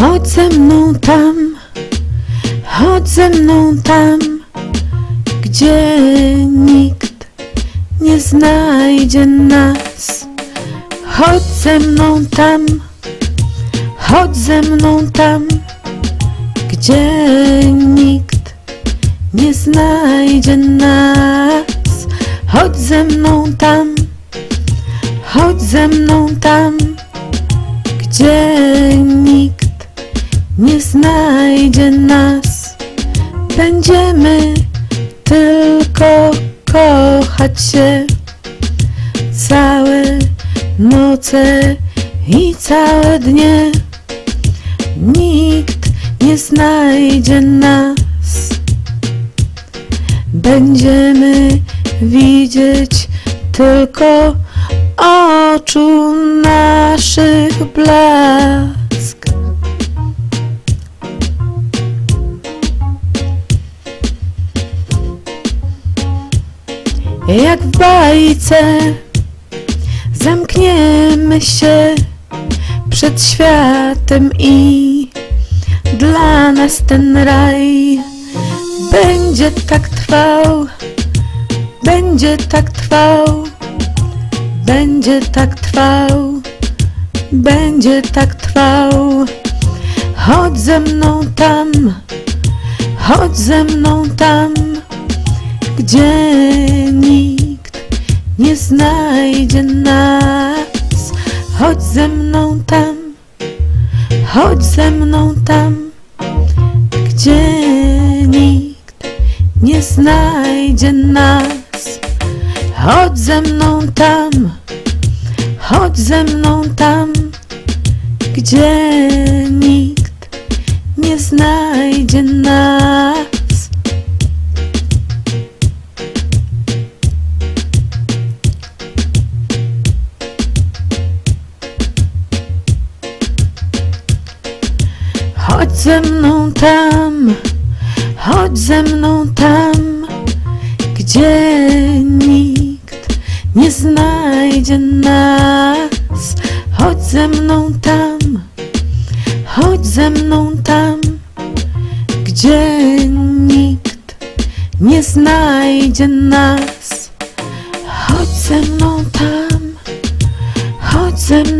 mną tam, chodź ze mną tam, gdzie nikt nie znajdzie nas. Chodź ze mną tam, chodź ze mną tam, gdzie nikt nie znajdzie nas. Chodź ze mną tam, chodź ze mną tam, gdzie nikt nas. Będziemy tylko kochać się całe noce i całe dnie. Nikt nie znajdzie nas. Będziemy widzieć tylko oczu naszych blask. Jak w bajce zamkniemy się przed światem i dla nas ten raj będzie tak trwał, będzie tak trwał, będzie tak trwał, będzie tak trwał. Chodź ze mną tam, chodź ze mną tam, gdzie nie znajdzie nas. Chodź ze mną tam, chodź ze mną tam, gdzie nikt nie znajdzie nas. Chodź ze mną tam, chodź ze mną tam, gdzie nikt nie znajdzie nas. Chodź ze mną tam, chodź ze mną tam, gdzie nikt nie znajdzie nas. Chodź ze mną tam, chodź ze mną tam, gdzie nikt nie znajdzie nas. Chodź ze mną tam, chodź ze mną